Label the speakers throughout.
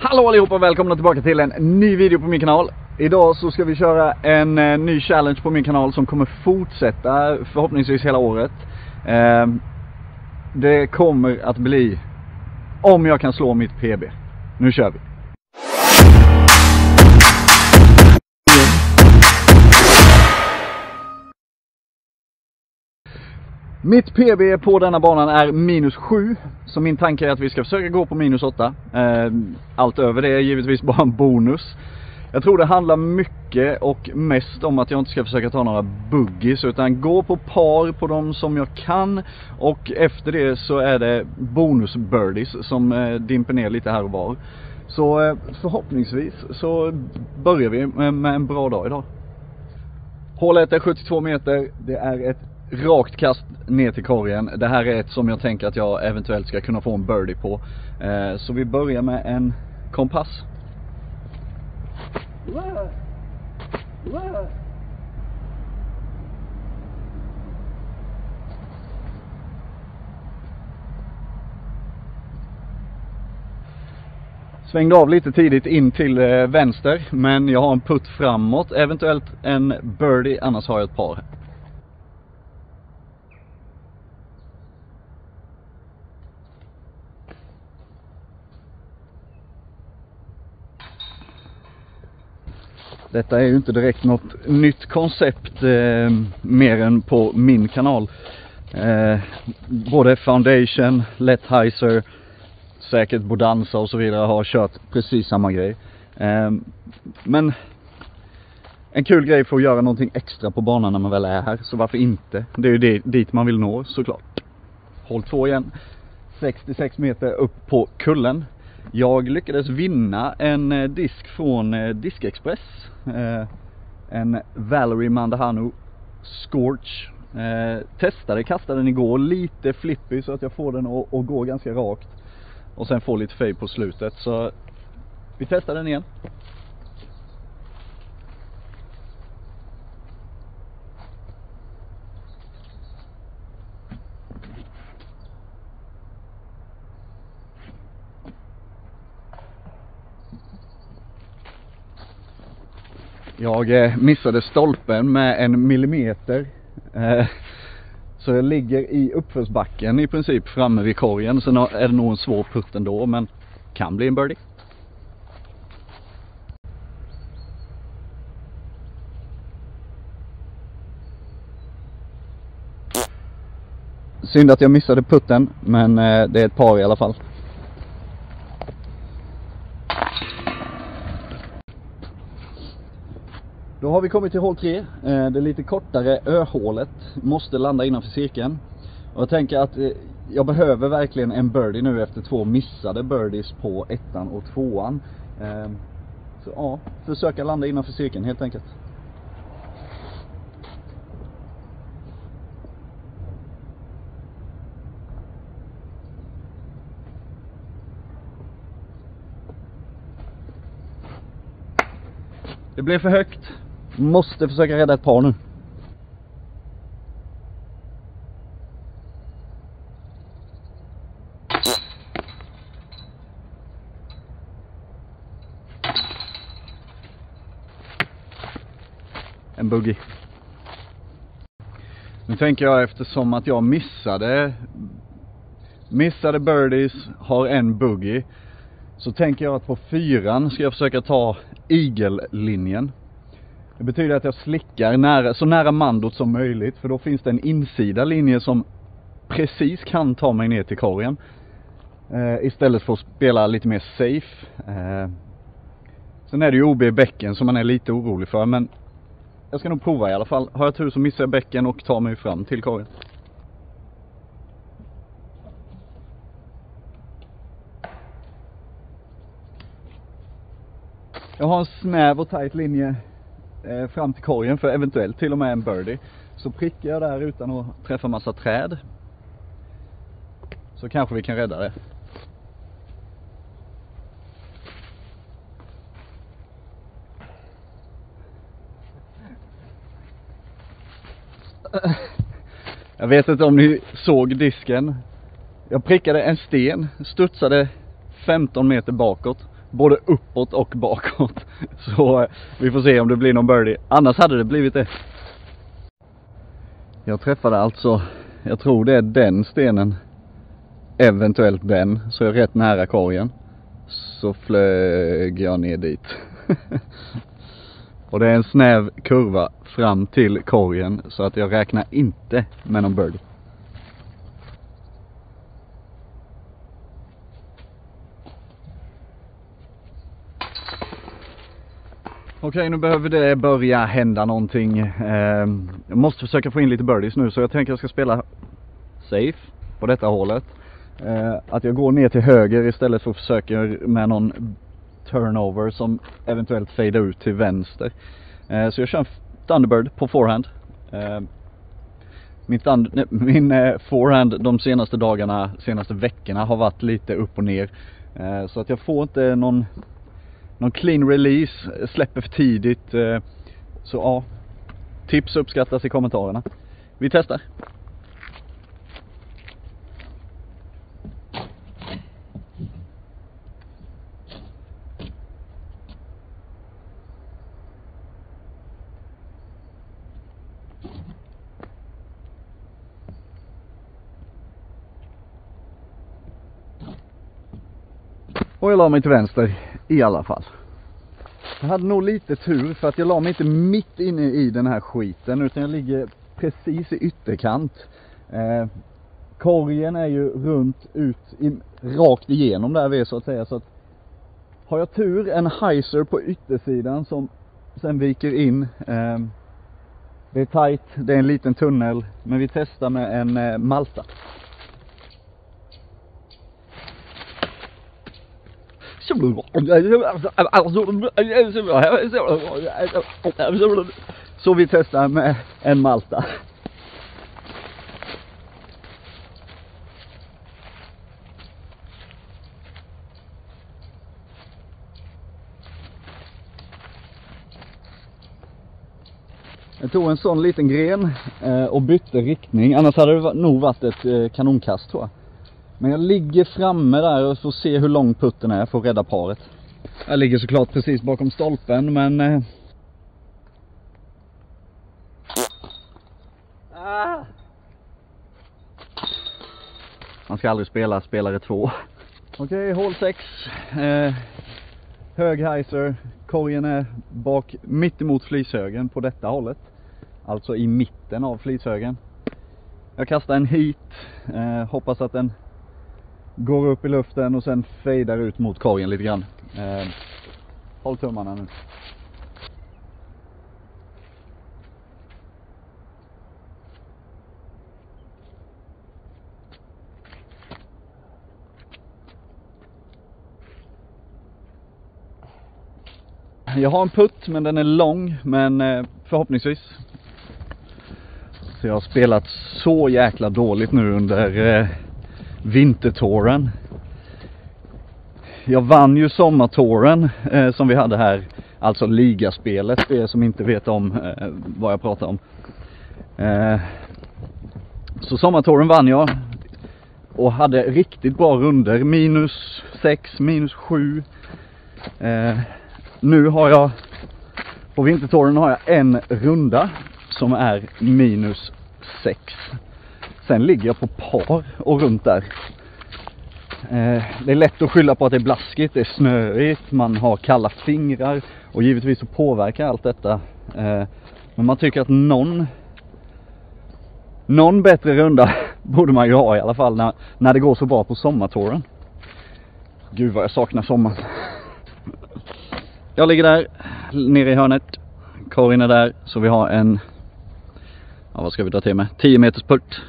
Speaker 1: Hallå allihopa och välkomna tillbaka till en ny video på min kanal. Idag så ska vi köra en eh, ny challenge på min kanal som kommer fortsätta förhoppningsvis hela året. Ehm, det kommer att bli om jag kan slå mitt PB. Nu kör vi! Mitt PB på denna banan är minus 7. Så min tanke är att vi ska försöka gå på minus 8. Eh, allt över det är givetvis bara en bonus. Jag tror det handlar mycket och mest om att jag inte ska försöka ta några buggies utan gå på par på dem som jag kan och efter det så är det bonus birdies som eh, dimper ner lite här och var. Så eh, förhoppningsvis så börjar vi med en bra dag idag. Hålet är 72 meter, det är ett rakt kast ner till korgen. Det här är ett som jag tänker att jag eventuellt ska kunna få en birdie på. Eh, så vi börjar med en kompass. Svängde av lite tidigt in till eh, vänster men jag har en putt framåt, eventuellt en birdie, annars har jag ett par. Detta är ju inte direkt något nytt koncept eh, mer än på min kanal. Eh, både Foundation, Letheiser, säkert Bodanza och så vidare har kört precis samma grej. Eh, men en kul grej för att göra någonting extra på banan när man väl är här, så varför inte? Det är ju det, dit man vill nå såklart. Håll två igen. 66 meter upp på kullen. Jag lyckades vinna en eh, disk från eh, Diskexpress. Eh, en Valerie Mandahanu Scorch. Testade, kastade den igår, lite flippig så att jag får den att, gå ganska rakt. Och sen får lite fade på slutet. Så vi testar den igen. Jag eh, missade stolpen med en millimeter. Eh, så jag ligger i uppförsbacken i princip framme vid korgen. Sen är det nog en svår putt ändå men kan bli en birdie. Synd att jag missade putten men eh, det är ett par i alla fall. Då har vi kommit till hål 3. Eh, det lite kortare ö-hålet. Måste landa innanför cirkeln. Och jag tänker att eh, jag behöver verkligen en birdie nu efter två missade birdies på ettan och tvåan. Ehm, så ja, försöka landa innanför cirkeln helt enkelt. Det blev för högt. Måste försöka rädda ett par nu. En buggy. Nu tänker jag eftersom att jag missade missade birdies, har en buggy så tänker jag att på fyran ska jag försöka ta igellinjen. Det betyder att jag slickar nära, så nära mandot som möjligt för då finns det en insida linje som precis kan ta mig ner till korgen. Eh, istället för att spela lite mer safe. Eh, sen är det ju OB bäcken som man är lite orolig för men jag ska nog prova i alla fall. Har jag tur så missar jag bäcken och tar mig fram till korgen. Jag har en snäv och tight linje Eh, fram till korgen för eventuellt till och med en birdie. Så prickar jag där utan att träffa massa träd. Så kanske vi kan rädda det. Jag vet inte om ni såg disken. Jag prickade en sten, studsade 15 meter bakåt både uppåt och bakåt. Så eh, vi får se om det blir någon birdie. Annars hade det blivit det. Jag träffade alltså, jag tror det är den stenen, eventuellt den, så jag är rätt nära korgen. Så flög jag ner dit. och det är en snäv kurva fram till korgen så att jag räknar inte med någon birdie. Okej, nu behöver det börja hända någonting. Eh, jag måste försöka få in lite birdies nu så jag tänker jag ska spela safe på detta hålet. Eh, att jag går ner till höger istället för att försöka med någon turnover som eventuellt fejdar ut till vänster. Eh, så jag kör en Thunderbird på forehand. Eh, min, thund, min eh, forehand de senaste dagarna, senaste veckorna har varit lite upp och ner. Eh, så att jag får inte någon någon clean release, släpper för tidigt. Eh, så ja, tips uppskattas i kommentarerna. Vi testar. Och jag la mig till vänster i alla fall. Jag hade nog lite tur för att jag la mig inte mitt inne i den här skiten utan jag ligger precis i ytterkant. Eh, korgen är ju runt ut, in, rakt igenom där vi är så att säga så att har jag tur en heiser på yttersidan som sen viker in. Eh, det är tight, det är en liten tunnel men vi testar med en eh, Malta. Så vi testar med en Malta. Jag tog en sån liten gren eh, och bytte riktning, annars hade det nog varit ett eh, kanonkast tror jag. Men jag ligger framme där och får se hur lång putten är för att rädda paret. Jag ligger såklart precis bakom stolpen men eh... Man ska aldrig spela spelare två. Okej, hål 6. Eh, hög heiser. Korgen är bak mitt emot flishögen på detta hållet. Alltså i mitten av flishögen. Jag kastar en hit. Eh, hoppas att den går upp i luften och sen fejdar ut mot korgen lite grann. Eh, håll tummarna nu. Jag har en putt men den är lång men eh, förhoppningsvis. Så jag har spelat så jäkla dåligt nu under eh, vintertåren. Jag vann ju sommartåren eh, som vi hade här, alltså ligaspelet, för er som inte vet om eh, vad jag pratar om. Eh, så sommartåren vann jag och hade riktigt bra runder, minus 6, minus 7. Eh, nu har jag, på vintertåren har jag en runda som är minus 6. Sen ligger jag på par och runt där. Eh, det är lätt att skylla på att det är blaskigt, det är snöigt, man har kalla fingrar och givetvis så påverkar allt detta. Eh, men man tycker att någon någon bättre runda borde man ju ha i alla fall när, när det går så bra på sommartouren. Gud vad jag saknar sommaren. Jag ligger där, nere i hörnet. Karin är där, så vi har en, ja vad ska vi dra till med? 10 meters putt.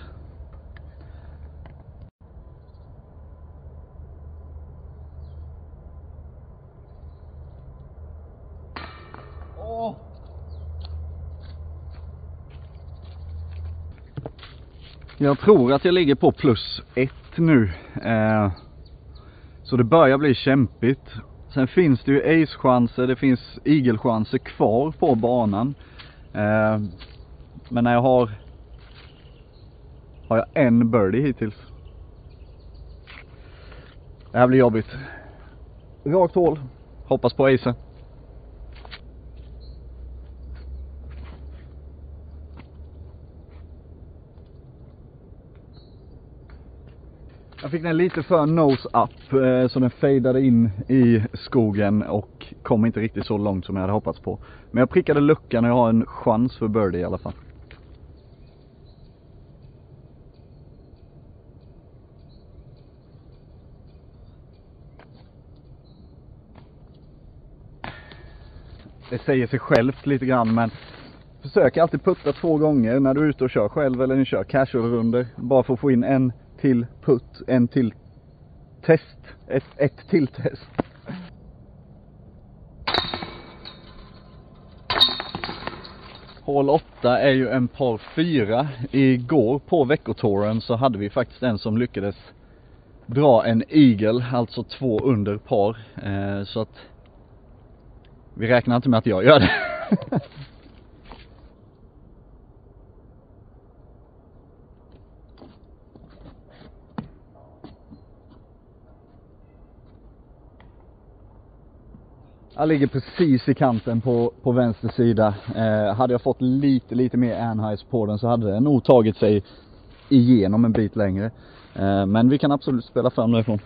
Speaker 1: Jag tror att jag ligger på plus ett nu. Eh, så det börjar bli kämpigt. Sen finns det ju ace-chanser, det finns eagle-chanser kvar på banan. Eh, men när jag har har jag en birdie hittills. Det här blir jobbigt. rakt hål. Hoppas på ace. Jag fick den lite för nose up eh, så den fejdade in i skogen och kom inte riktigt så långt som jag hade hoppats på. Men jag prickade luckan och jag har en chans för birdie i alla fall. Det säger sig självt lite grann men Försök alltid putta två gånger när du är ute och kör själv eller när du kör casual runder Bara för att få in en till putt, en till test, ett, ett till test. Hål 8 är ju en par 4. Igår på veckotouren så hade vi faktiskt en som lyckades dra en eagle, alltså två under par. Eh, så att vi räknar inte med att jag gör det. Jag ligger precis i kanten på, på vänster sida. Eh, hade jag fått lite, lite mer anheights på den så hade den nog tagit sig igenom en bit längre. Eh, men vi kan absolut spela fram därifrån.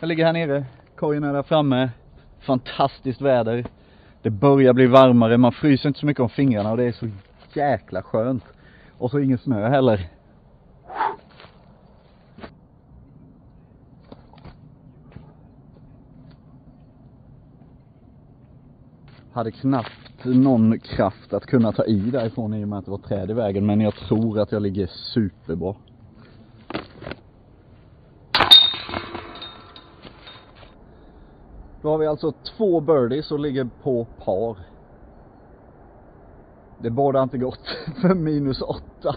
Speaker 1: Jag ligger här nere, korgen är där framme. Fantastiskt väder. Det börjar bli varmare, man fryser inte så mycket om fingrarna och det är så jäkla skönt. Och så ingen snö heller. Hade knappt någon kraft att kunna ta i därifrån i och med att det var träd i vägen. Men jag tror att jag ligger superbra. Då har vi alltså två birdies och ligger på par. Det bådar inte gott för minus åtta.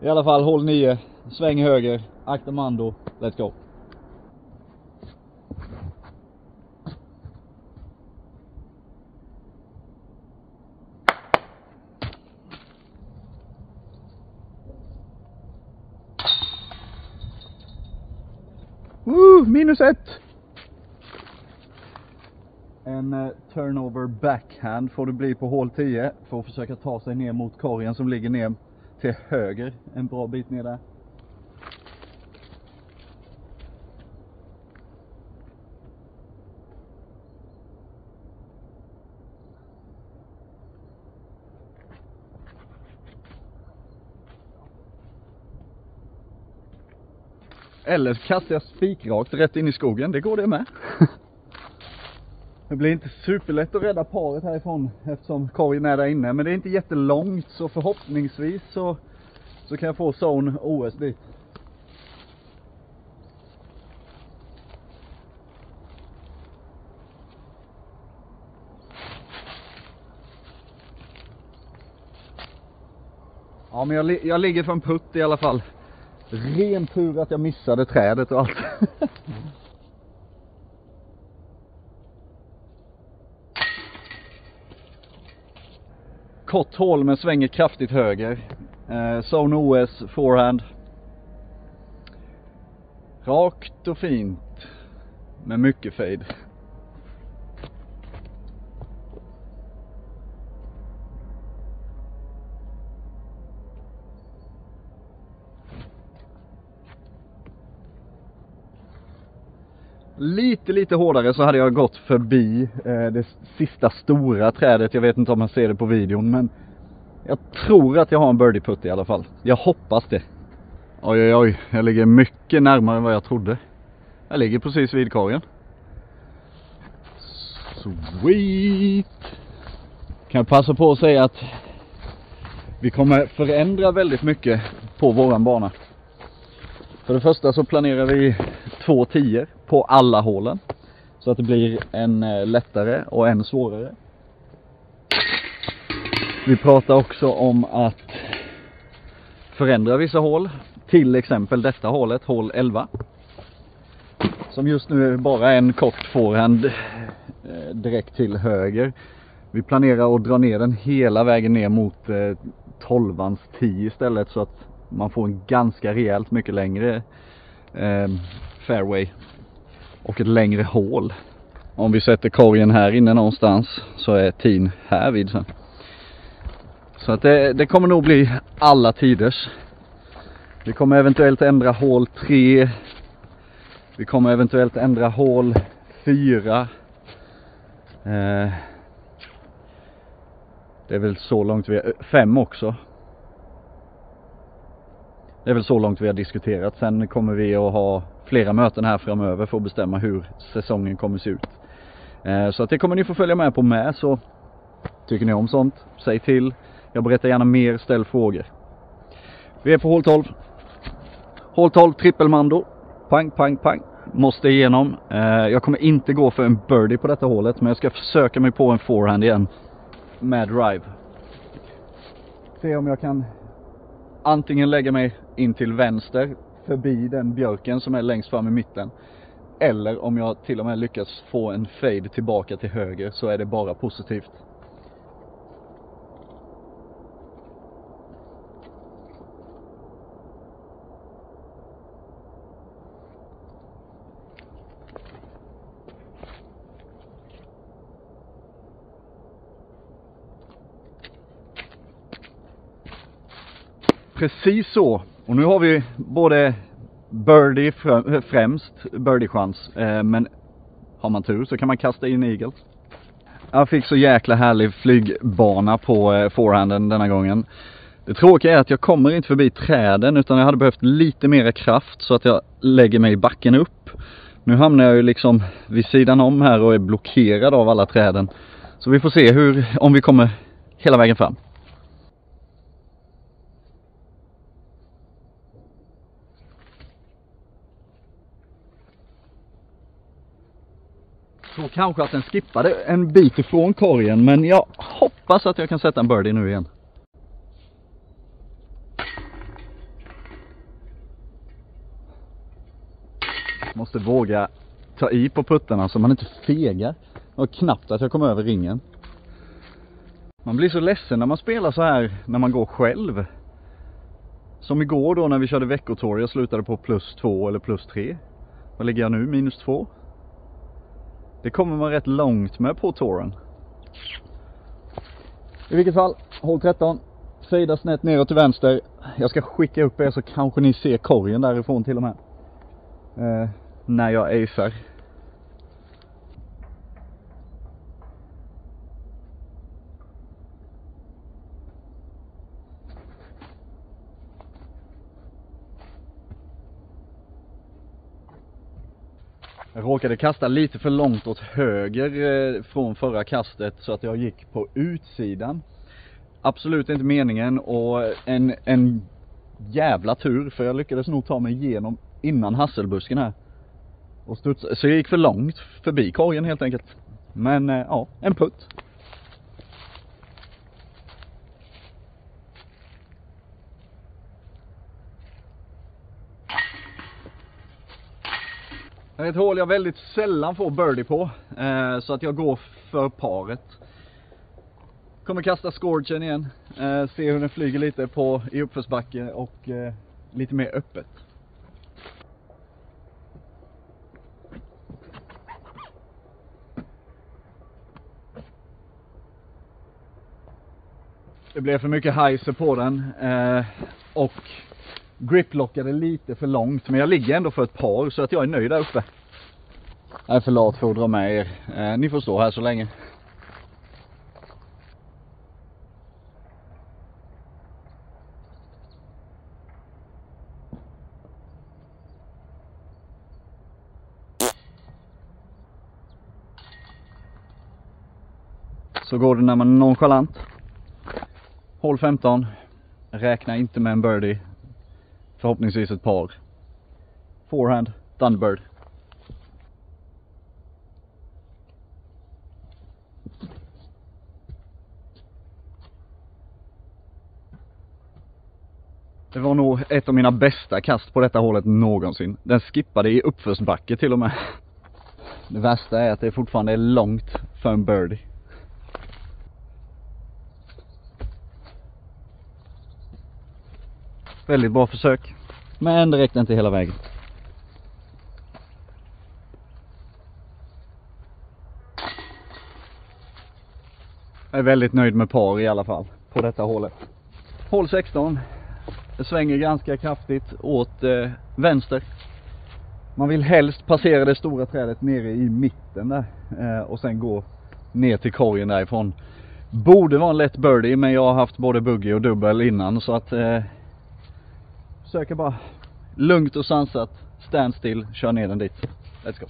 Speaker 1: I alla fall håll nio, sväng höger, akta mando, let's go. Woo, minus ett! En uh, turnover backhand får det bli på hål 10 för att försöka ta sig ner mot korgen som ligger ner till höger en bra bit ner där. Eller kastar jag spikrakt rätt in i skogen, det går det med. Det blir inte superlätt att rädda paret härifrån eftersom korgen är där inne. Men det är inte jättelångt så förhoppningsvis så, så kan jag få zone OS dit. Ja men jag, jag ligger för en putt i alla fall. Ren tur att jag missade trädet och allt. Kort hål men svänger kraftigt höger. Eh, Zone OS, forehand. Rakt och fint. Med mycket fade. Lite, lite hårdare så hade jag gått förbi eh, det sista stora trädet. Jag vet inte om man ser det på videon men jag tror att jag har en birdie-putt i alla fall. Jag hoppas det. Oj, oj, oj. Jag ligger mycket närmare än vad jag trodde. Jag ligger precis vid korgen. Sweet! Kan jag passa på att säga att vi kommer förändra väldigt mycket på våran bana. För det första så planerar vi två tior på alla hålen. Så att det blir en eh, lättare och en svårare. Vi pratar också om att förändra vissa hål. Till exempel detta hålet, hål 11. Som just nu är bara en kort forehand eh, direkt till höger. Vi planerar att dra ner den hela vägen ner mot eh, 12ans 10 istället så att man får en ganska rejält mycket längre fairway och ett längre hål. Om vi sätter korgen här inne någonstans så är tin här vid sen. Så att det, det kommer nog bli alla tiders. Vi kommer eventuellt ändra hål 3. Vi kommer eventuellt ändra hål 4. Eh, det är väl så långt vi, 5 eh, också. Det är väl så långt vi har diskuterat. Sen kommer vi att ha flera möten här framöver för att bestämma hur säsongen kommer se ut. Eh, så att det kommer ni få följa med på med så tycker ni om sånt, säg till. Jag berättar gärna mer, ställ frågor. Vi är på hål 12. Hål 12, trippelmando. Pang, pang, pang. Måste igenom. Eh, jag kommer inte gå för en birdie på detta hålet men jag ska försöka mig på en forehand igen. Med drive. Se om jag kan antingen lägga mig in till vänster förbi den björken som är längst fram i mitten. Eller om jag till och med lyckas få en fade tillbaka till höger så är det bara positivt. Precis så. Och nu har vi både birdie främst, birdie-chans. Eh, men har man tur så kan man kasta in eagle. Jag fick så jäkla härlig flygbana på eh, forehanden denna gången. Det tråkiga är att jag kommer inte förbi träden utan jag hade behövt lite mer kraft så att jag lägger mig i backen upp. Nu hamnar jag ju liksom vid sidan om här och är blockerad av alla träden. Så vi får se hur, om vi kommer hela vägen fram. Tror kanske att den skippade en bit ifrån korgen men jag hoppas att jag kan sätta en birdie nu igen. Måste våga ta i på puttarna så man inte fegar. Och knappt att jag kom över ringen. Man blir så ledsen när man spelar så här när man går själv. Som igår då när vi körde veckotorg, jag slutade på plus två eller plus tre. Vad ligger jag nu? Minus två? Det kommer man rätt långt med på touren. I vilket fall, håll 13. Sida snett neråt till vänster. Jag ska skicka upp er så kanske ni ser korgen därifrån till och med. Eh, när jag acear. Jag råkade kasta lite för långt åt höger eh, från förra kastet så att jag gick på utsidan. Absolut inte meningen och en, en jävla tur för jag lyckades nog ta mig igenom innan hasselbusken här. Och studs, så jag gick för långt förbi korgen helt enkelt. Men eh, ja, en putt. Det är ett hål jag väldigt sällan får birdie på. Eh, så att jag går för paret. Kommer kasta scorchen igen. Eh, se hur den flyger lite på i uppförsbacke och eh, lite mer öppet. Det blev för mycket heiser på den eh, och griplockade lite för långt men jag ligger ändå för ett par så att jag är nöjd där uppe. Jag är för lat för att dra med er. Eh, ni får stå här så länge. Så går det när man är nonchalant. Håll 15. Räkna inte med en birdie förhoppningsvis ett par. Forehand, Thunderbird. Det var nog ett av mina bästa kast på detta hålet någonsin. Den skippade i uppförsbacke till och med. Det värsta är att det fortfarande är långt för en birdie. Väldigt bra försök. Men det räckte inte hela vägen. Jag är väldigt nöjd med par i alla fall på detta hålet. Hål 16. Svänger ganska kraftigt åt eh, vänster. Man vill helst passera det stora trädet nere i mitten där eh, och sen gå ner till korgen därifrån. Borde vara en lätt birdie men jag har haft både buggy och dubbel innan så att eh, försöker bara lugnt och sansat, stand still, kör ner den dit. Let's go.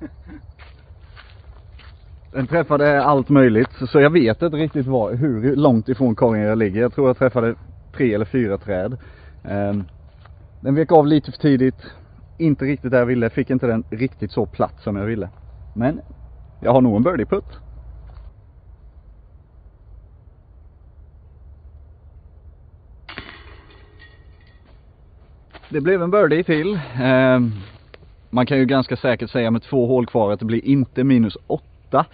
Speaker 1: Den träffade allt möjligt så jag vet inte riktigt var, hur långt ifrån korgen jag ligger. Jag tror jag träffade tre eller fyra träd. Ehm, den vek av lite för tidigt. Inte riktigt där jag ville. Fick inte den riktigt så platt som jag ville. Men jag har nog en birdie putt. Det blev en birdie till. Ehm, man kan ju ganska säkert säga med två hål kvar att det blir inte minus åtta.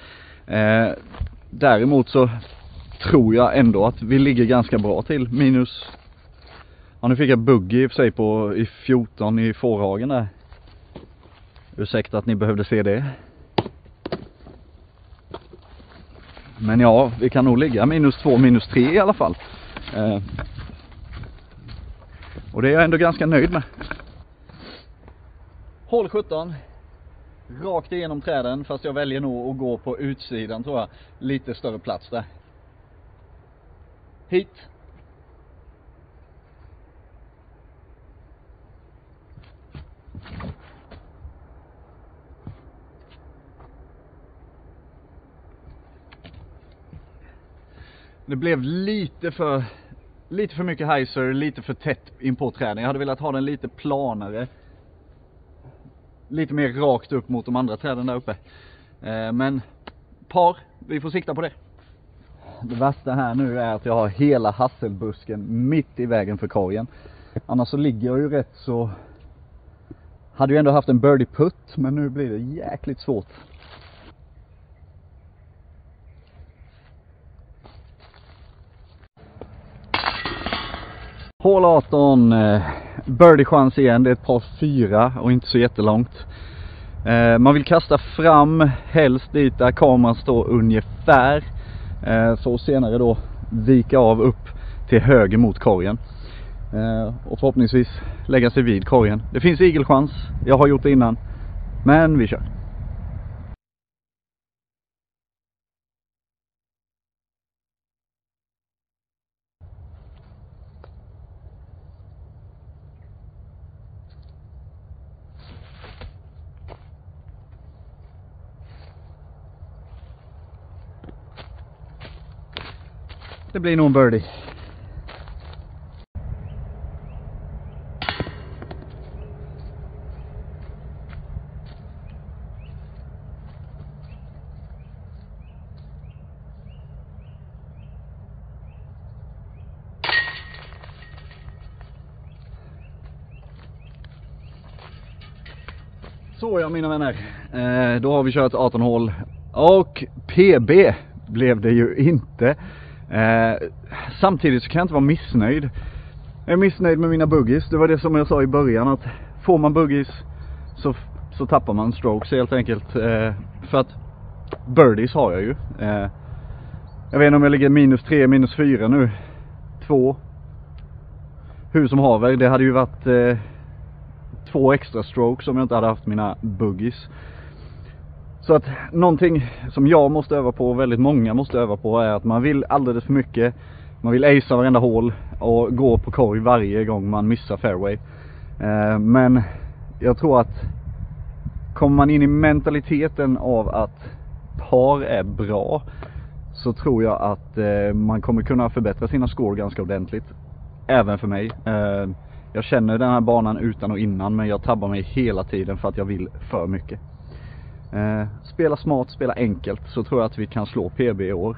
Speaker 1: Eh, däremot så tror jag ändå att vi ligger ganska bra till. Minus, ja nu fick jag buggy i och för sig på i 14 i fårhagen där. Ursäkta att ni behövde se det. Men ja, vi kan nog ligga minus två, minus tre i alla fall. Ehm, och det är jag ändå ganska nöjd med. Hål 17. Rakt igenom träden fast jag väljer nog att gå på utsidan tror jag. Lite större plats där. Hit. Det blev lite för lite för mycket heiser, lite för tätt in på träden. Jag hade velat ha den lite planare lite mer rakt upp mot de andra träden där uppe. Eh, men par, vi får sikta på det. Det värsta här nu är att jag har hela hasselbusken mitt i vägen för korgen. Annars så ligger jag ju rätt så hade ju ändå haft en birdie putt men nu blir det jäkligt svårt. Hål 18 eh, birdie-chans igen, det är ett par fyra och inte så jättelångt. Eh, man vill kasta fram helst dit där kameran står ungefär. Eh, för att senare då vika av upp till höger mot korgen. Eh, och förhoppningsvis lägga sig vid korgen. Det finns igelchans, jag har gjort det innan. Men vi kör. Det blir nog en birdie. Så ja mina vänner, eh, då har vi kört 18 hål och PB blev det ju inte. Eh, samtidigt så kan jag inte vara missnöjd. Jag är missnöjd med mina buggies. Det var det som jag sa i början att får man buggies så, så tappar man strokes helt enkelt. Eh, för att birdies har jag ju. Eh, jag vet inte om jag ligger minus 3, minus 4 nu. 2. Hur som haver, det hade ju varit eh, två extra strokes om jag inte hade haft mina buggies. Så att någonting som jag måste öva på och väldigt många måste öva på är att man vill alldeles för mycket. Man vill acea varenda hål och gå på korg varje gång man missar fairway. Eh, men jag tror att kommer man in i mentaliteten av att par är bra så tror jag att eh, man kommer kunna förbättra sina score ganska ordentligt. Även för mig. Eh, jag känner den här banan utan och innan men jag tabbar mig hela tiden för att jag vill för mycket. Eh, spela smart, spela enkelt så tror jag att vi kan slå PB i år.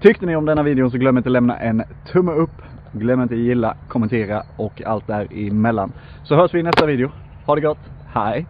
Speaker 1: Tyckte ni om denna videon så glöm inte lämna en tumme upp. Glöm inte gilla, kommentera och allt där emellan. Så hörs vi i nästa video. Ha det gott, hej!